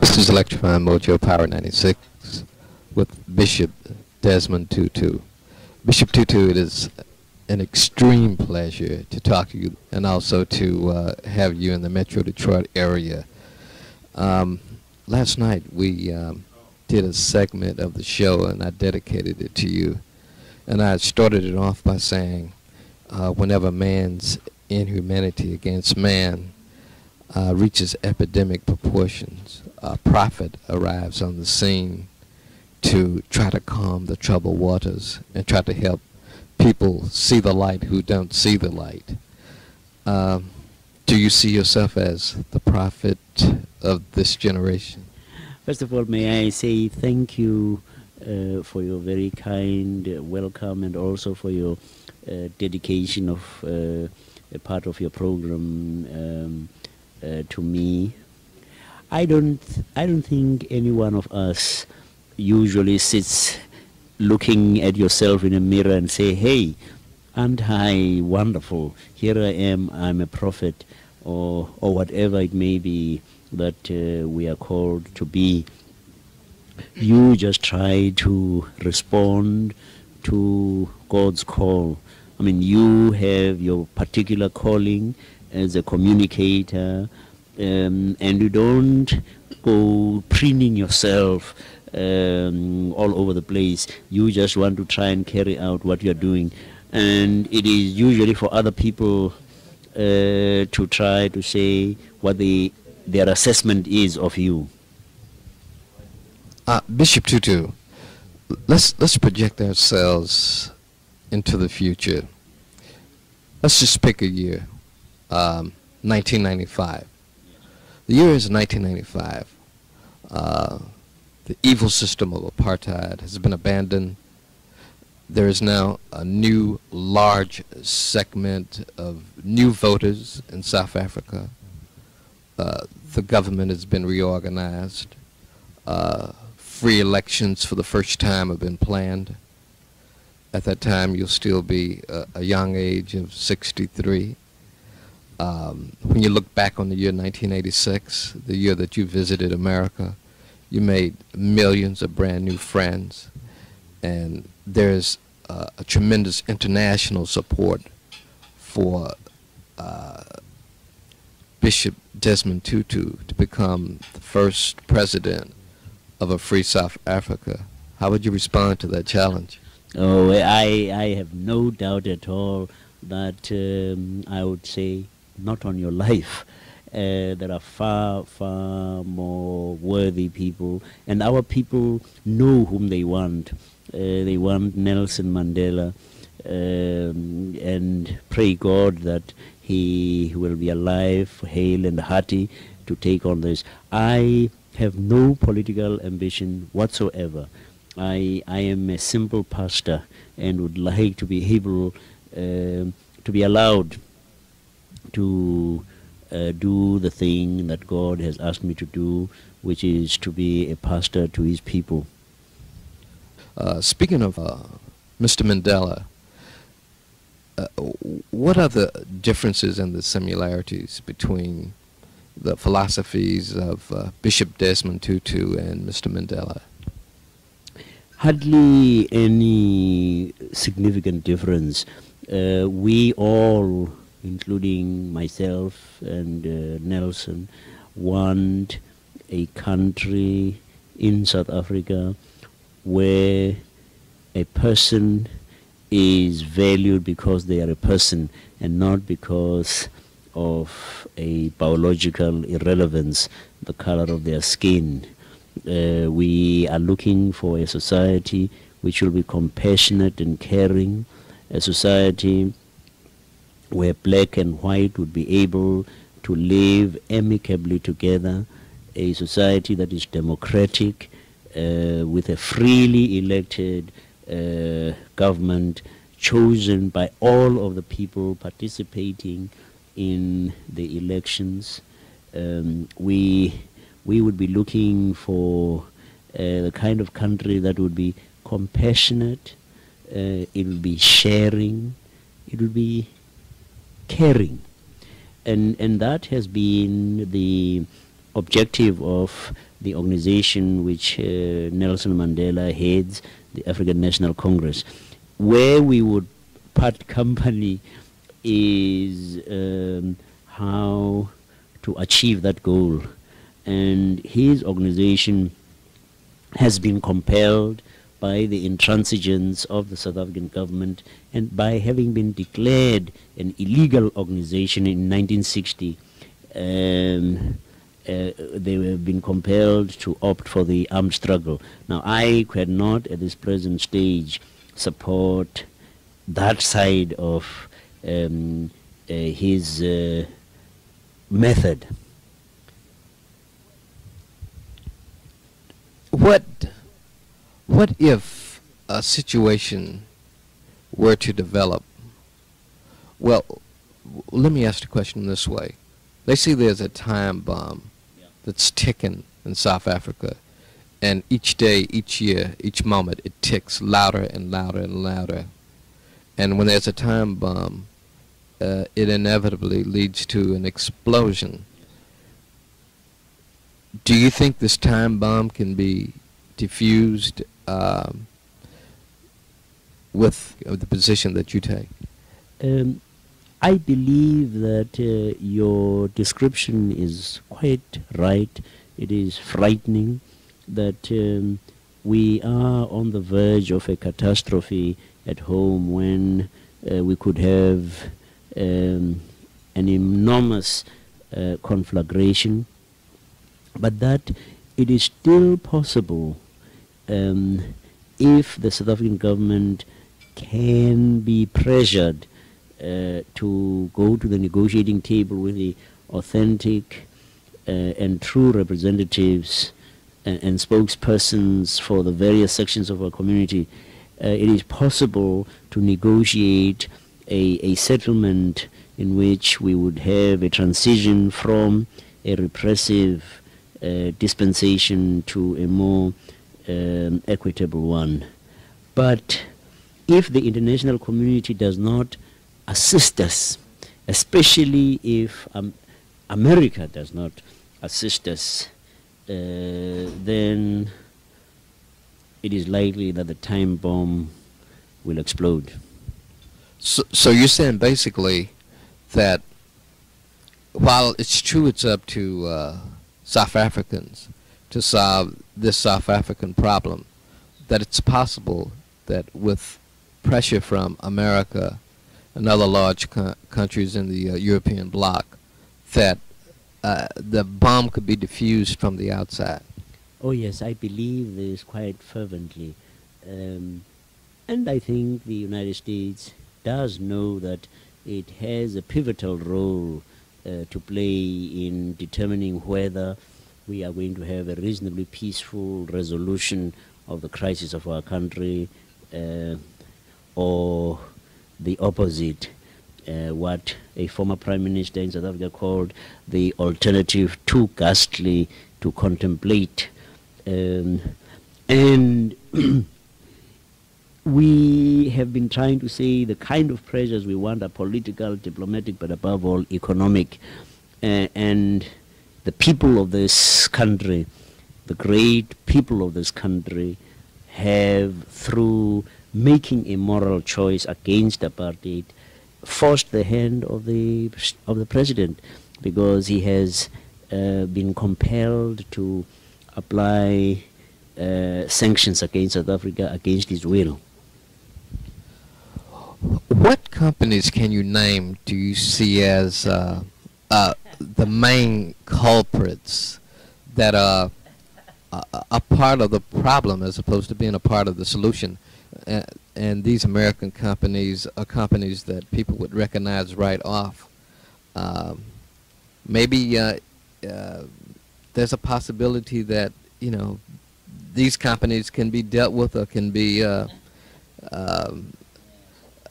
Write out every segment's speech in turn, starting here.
This is Electrifying Mojo Power 96 with Bishop Desmond Tutu. Bishop Tutu, it is an extreme pleasure to talk to you and also to uh, have you in the Metro Detroit area. Um, last night we um, did a segment of the show and I dedicated it to you. And I started it off by saying, uh, whenever man's inhumanity against man uh, reaches epidemic proportions, a prophet arrives on the scene to try to calm the troubled waters and try to help people see the light who don't see the light. Um, do you see yourself as the prophet of this generation? First of all, may I say thank you uh, for your very kind uh, welcome and also for your uh, dedication of uh, a part of your program um, uh, to me. I don't, I don't think any one of us usually sits looking at yourself in a mirror and say, hey, aren't I wonderful? Here I am, I'm a prophet, or, or whatever it may be that uh, we are called to be. You just try to respond to God's call. I mean, you have your particular calling as a communicator, um, and you don't go preening yourself um, all over the place. You just want to try and carry out what you're doing. And it is usually for other people uh, to try to say what the, their assessment is of you. Uh, Bishop Tutu, let's let's project ourselves into the future. Let's just pick a year, um, 1995. The year is 1995. Uh, the evil system of apartheid has been abandoned. There is now a new large segment of new voters in South Africa. Uh, the government has been reorganized. Uh, free elections for the first time have been planned. At that time, you'll still be a, a young age of 63. Um, when you look back on the year 1986, the year that you visited America, you made millions of brand new friends, and there's uh, a tremendous international support for uh, Bishop Desmond Tutu to become the first president of a free South Africa. How would you respond to that challenge? Oh, I, I have no doubt at all that um, I would say not on your life. Uh, there are far, far more worthy people, and our people know whom they want. Uh, they want Nelson Mandela, um, and pray God that he will be alive, hale and hearty to take on this. I have no political ambition whatsoever. I, I am a simple pastor and would like to be able uh, to be allowed to uh, do the thing that God has asked me to do, which is to be a pastor to his people. Uh, speaking of uh, Mr. Mandela, uh, what are the differences and the similarities between the philosophies of uh, Bishop Desmond Tutu and Mr. Mandela? Hardly any significant difference. Uh, we all including myself and uh, Nelson, want a country in South Africa where a person is valued because they are a person and not because of a biological irrelevance, the color of their skin. Uh, we are looking for a society which will be compassionate and caring, a society where black and white would be able to live amicably together, a society that is democratic, uh, with a freely elected uh, government chosen by all of the people participating in the elections. Um, we, we would be looking for uh, the kind of country that would be compassionate, uh, it would be sharing, it would be caring. And, and that has been the objective of the organization which uh, Nelson Mandela heads, the African National Congress. Where we would part company is um, how to achieve that goal. And his organization has been compelled by the intransigence of the South African government and by having been declared an illegal organization in 1960, um, uh, they have been compelled to opt for the armed struggle. Now, I could not at this present stage support that side of um, uh, his uh, method. What, what if a situation were to develop? Well, let me ask the question this way. They see there's a time bomb that's ticking in South Africa. And each day, each year, each moment, it ticks louder and louder and louder. And when there's a time bomb, uh, it inevitably leads to an explosion. Do you think this time bomb can be diffused um, with uh, the position that you take? Um, I believe that uh, your description is quite right. It is frightening that um, we are on the verge of a catastrophe at home when uh, we could have um, an enormous uh, conflagration, but that it is still possible um, if the South African government can be pressured uh, to go to the negotiating table with the authentic uh, and true representatives and, and, spokespersons for the various sections of our community, uh, it is possible to negotiate a, a settlement in which we would have a transition from a repressive uh, dispensation to a more um, equitable one. But if the international community does not assist us, especially if um, America does not assist us, uh, then it is likely that the time bomb will explode. So, so you're saying basically that while it's true it's up to uh, South Africans to solve this South African problem, that it's possible that with pressure from America and other large co countries in the uh, European bloc that uh, the bomb could be diffused from the outside. Oh yes, I believe this quite fervently. Um, and I think the United States does know that it has a pivotal role uh, to play in determining whether we are going to have a reasonably peaceful resolution of the crisis of our country uh, or the opposite, uh, what a former prime minister in South Africa called the alternative too ghastly to contemplate. Um, and we have been trying to say the kind of pressures we want are political, diplomatic, but above all economic. Uh, and the people of this country, the great people of this country, have through making a moral choice against apartheid forced the hand of the of the president because he has uh, been compelled to apply uh, sanctions against South Africa against his will. What companies can you name do you see as uh, uh the main culprits that are a part of the problem as opposed to being a part of the solution? and, and these American companies are companies that people would recognize right off. Um, maybe uh, uh, there's a possibility that you know these companies can be dealt with or can be uh, um,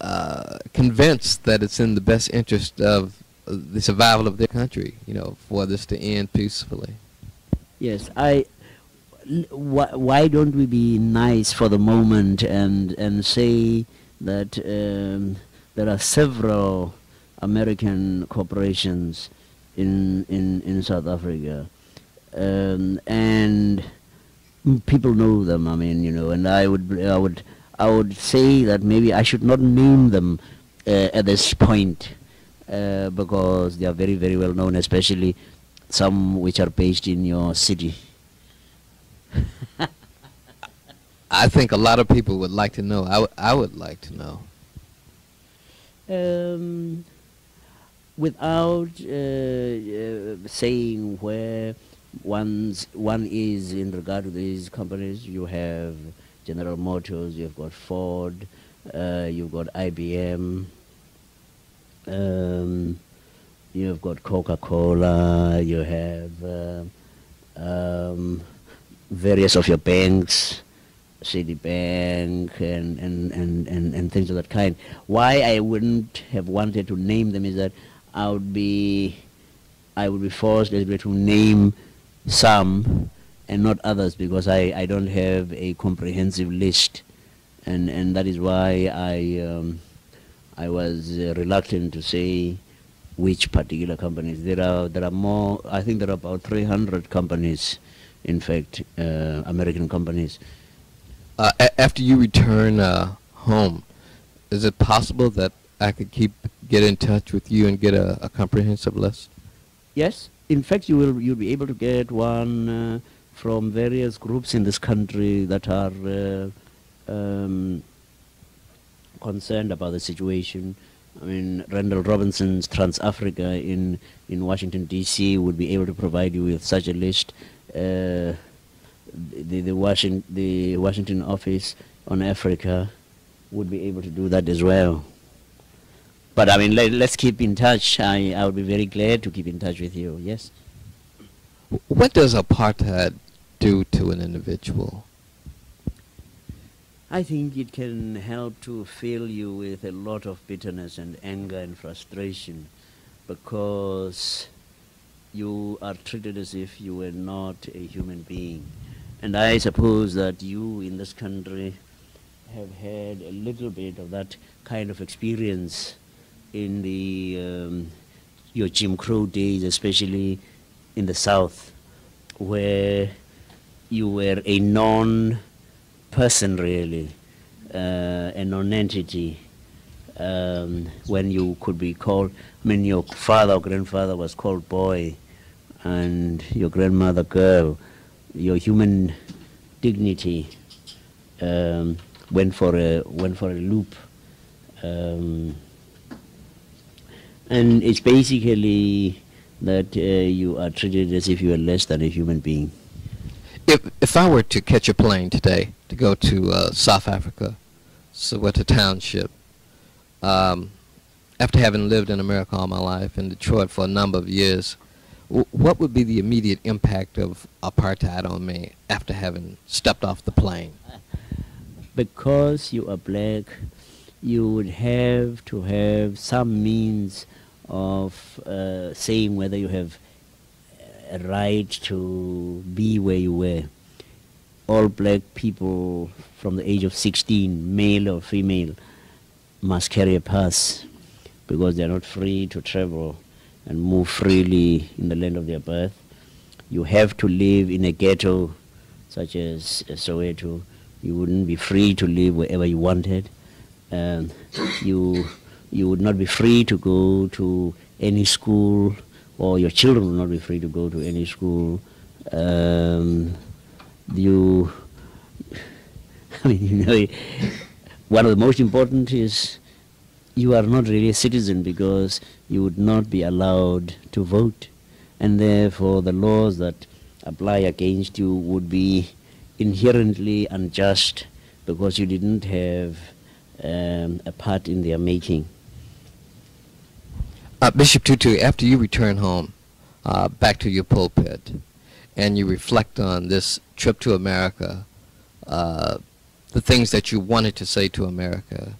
uh, convinced that it's in the best interest of the survival of their country, you know, for this to end peacefully. Yes, I why, why don't we be nice for the moment and and say that um, there are several American corporations in in in South Africa. um, and people know them. I mean, you know, and I would, I would, I would say that maybe I should not name them uh, at this point uh, because they are very, very well known, especially some which are based in your city. I think a lot of people would like to know. I, w- I would like to know. Um, without uh, uh, saying where one's, one is in regard to these companies, you have General Motors, you've got Ford, uh, you've got IBM, um, you've got Coca-Cola, you have uh, um, various of your banks, Citibank and, and, and, and, and things of that kind. Why I wouldn't have wanted to name them is that I would be I would be forced to name some and not others because I, I don't have a comprehensive list and and that is why I um, I was uh, reluctant to say which particular companies. There are there are more I think there are about 300 companies in fact uh, American companies. Uh, a- after you return uh, home, is it possible that I could keep get in touch with you and get a, a comprehensive list? Yes, in fact, you will you'll be able to get one uh, from various groups in this country that are uh, um, concerned about the situation. I mean, Randall Robinson's Trans Africa in in Washington D.C. would be able to provide you with such a list. Uh, the, the, Washington, the Washington office on Africa would be able to do that as well. But I mean, let, us keep in touch. I, I would be very glad to keep in touch with you, yes. What does apartheid do to an individual? I think it can help to fill you with a lot of bitterness and anger and frustration because you are treated as if you were not a human being. And I suppose that you in this country have had a little bit of that kind of experience in the um, your Jim Crow days, especially in the South, where you were a non-person really, uh, a non-entity. Um, when you could be called, I mean, your father or grandfather was called boy, and your grandmother girl your human dignity um, went for a went for a loop, um, and it's basically that uh, you are treated as if you are less than a human being. If if I were to catch a plane today to go to uh, South Africa, Soweto Township, um, after having lived in America all my life in Detroit for a number of years, what would be the immediate impact of apartheid on me after having stepped off the plane? Because you are black, you would have to have some means of uh, saying whether you have a right to be where you were. All black people from the age of 16, male or female, must carry a pass because they are not free to travel and move freely in the land of their birth. You have to live in a ghetto such as Soweto. You wouldn't be free to live wherever you wanted. Um, you, you would not be free to go to any school, or your children will not be free to go to any school. Um, you, I mean, you know, one of the most important is you are not really a citizen because you would not be allowed to vote. And therefore, the laws that apply against you would be inherently unjust because you didn't have um, a part in their making. Uh, Bishop Tutu, after you return home, uh, back to your pulpit, and you reflect on this trip to America, uh, the things that you wanted to say to America,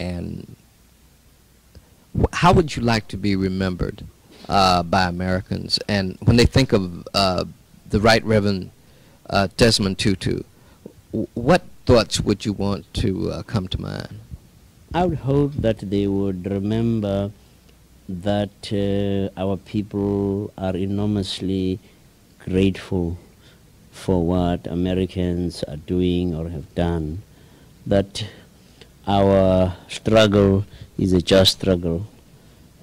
and how would you like to be remembered uh, by Americans? And when they think of uh, the Right Reverend uh, Desmond Tutu, what thoughts would you want to come to mind? I would hope that they would remember that uh, our people are enormously grateful for what Americans are doing or have done, that our struggle is a just struggle,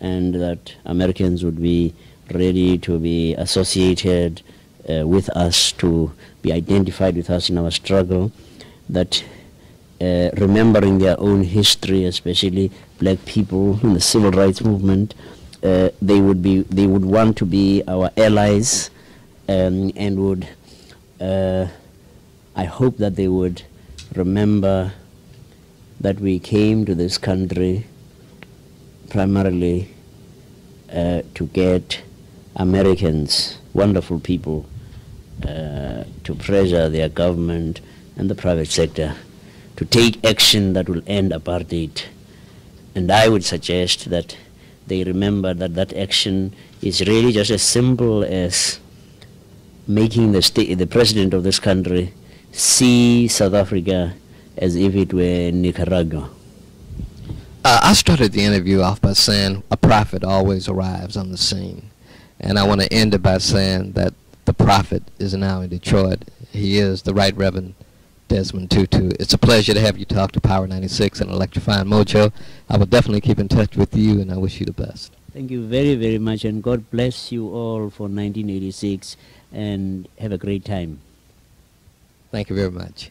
and that Americans would be ready to be associated uh, with us, to be identified with us in our struggle, that uh, remembering their own history, especially black people in the civil rights movement, uh, they would be they would want to be our allies, um, and would uh, I hope that they would remember that we came to this country primarily uh, to get Americans, wonderful people, uh, to pressure their government and the private sector to take action that will end apartheid. And I would suggest that they remember that that action is really just as simple as making the, the president of this country see South Africa as if it were Nicaragua. Uh, I started the interview off by saying a prophet always arrives on the scene. And I want to end it by saying that the prophet is now in Detroit. He is the Right Reverend Desmond Tutu. It's a pleasure to have you talk to Power 96 and Electrifying Mojo. I will definitely keep in touch with you, and I wish you the best. Thank you very, very much, and God bless you all for 1986, and have a great time. Thank you very much.